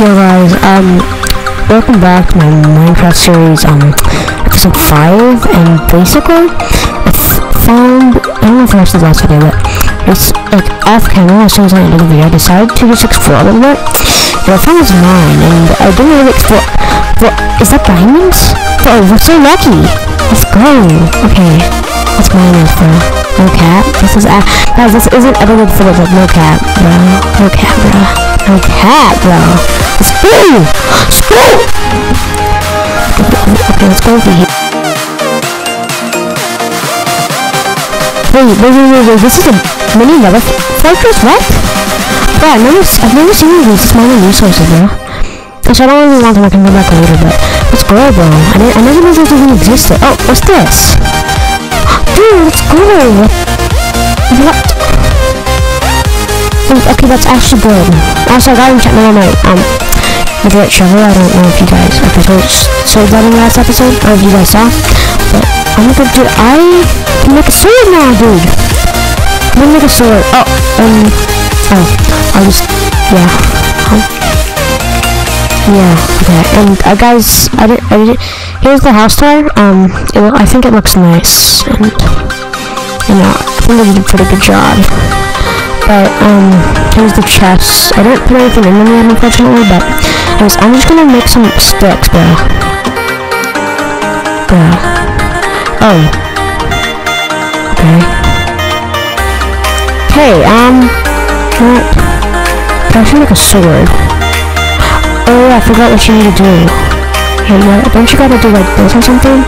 Yo guys, um, welcome back to my Minecraft series, um, episode 5, and basically, I found, I don't know if I watched the last video, but it's, like, off camera, as soon as I ended the video, I decided to just explore a little bit, and I found this mine, and I didn't really explore, what, is that diamonds? Oh, we're so lucky! Let's go! Okay, mine this, bro. No cap, this is, uh, guys, this isn't edited footage, like, no cap, bro, no cap, bro, no cap, bro. Let's go! Okay, let's go over here. Wait, wait, wait, wait, wait, this is a mini nether fortress? What? Bro, I've never, I've never seen these mining resources, bro. Which I don't really want to, I can go back later, but let's go, bro. I, I never knew this even existed. Oh, what's this? Dude, let's go! What? Wait, okay, that's actually good. Also, I got enchantment on my, um, Netherite shovel. I don't know if you guys, if I told said that in the last episode, or if you guys saw, but I'm gonna, dude, I can make a sword now, dude. I'm gonna make a sword. Oh, um, oh, I'll just, yeah, um, yeah, okay, and, uh, guys, I did, I did, here's the house tour, um, it, I think it looks nice, and, you know, I think I did a pretty good job. But, um, here's the chests. I didn't put anything in them yet, unfortunately, but anyways, I'm just gonna make some sticks, bro. Bro. Oh. Okay. Hey, um, what? I should make a sword. Oh yeah, I forgot what you need to do. Hey, what? Don't you gotta do like this or something?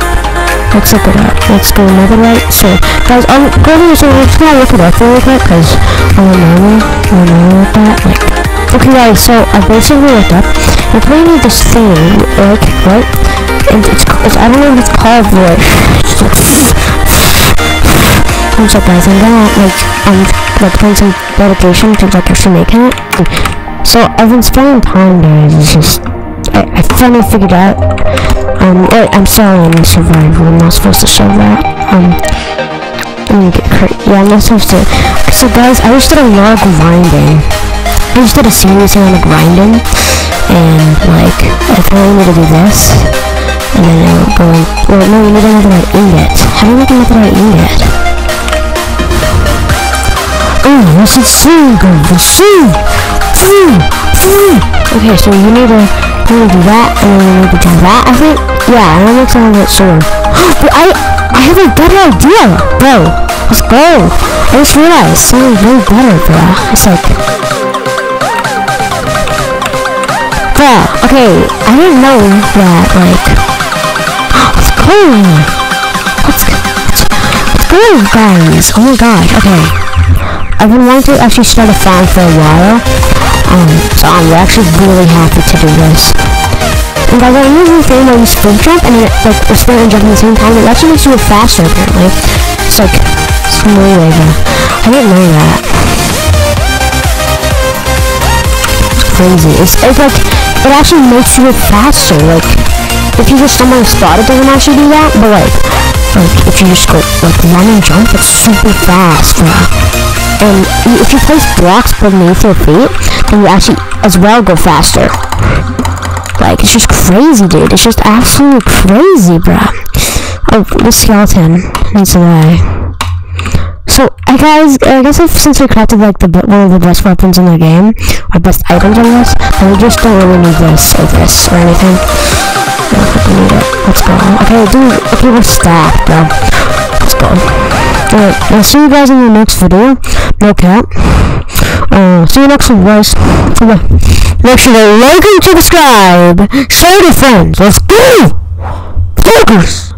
Let's look it up. Let's go netherite. So, guys, I'm going to, so I'm just gonna look it up really quick, because I don't know, I don't know what that, like, okay guys, so I basically looked up, you're playing with this thing, like, what, and it's, it's, I don't know if it's called, what's up guys, I'm gonna, like, I'm, like, playing some dedication to, like, actually making it, so I've been spending time, guys, it's just, I, I finally figured out, um, wait, I'm sorry, I'm survival, I'm not supposed to show that, um, I'm gonna get cra- yeah, I'm not supposed to, so guys, I just did a lot of grinding, I just did a serious amount of grinding, and, like, I probably need to do this, and then I'll go, and, well, no, you need a netherite ingot, how do you make a netherite ingot? Oh, this is so good, the shoe! Food! Food! Okay, so you need to, you need to do that, and then you need to do that, I think? Yeah, and that makes sound like sword. but I, I have a better idea, bro! Let's go! I just realized, sounds way better, bro. It's like... Bro, okay, I didn't know that, like... Let's go! Let's go, guys! Oh my gosh, okay. I've been wanting to actually start a farm for a while, um, so I'm actually really happy to do this. And guys, I'm using the where you sprint jump, and like, you sprint and jump at the same time, it actually makes you move faster, apparently. It's like, it's way over. I didn't know that. It's crazy. It's, it's like, it actually makes you move faster, like, if you just somewhere spot, it doesn't actually do that, but like, like, if you just go, like, run and jump, it's super fast, bro. And if you place blocks beneath your feet, then you actually, as well, go faster. Like, it's just crazy, dude. It's just absolutely crazy, bro. Oh, the skeleton needs to die. So, I guys, I guess if, since we crafted, like, the one of the best weapons in the game, or best items, I guess, then we just don't really need this, or this, or anything. Don't we need it. Let's go. Okay, dude, okay, we're stacked, bro. Let's go. Alright, I'll see you guys in the next video. No cap. Uh, see you next one, guys. Okay. Make sure to like and subscribe. Share to friends. Let's go! Focus!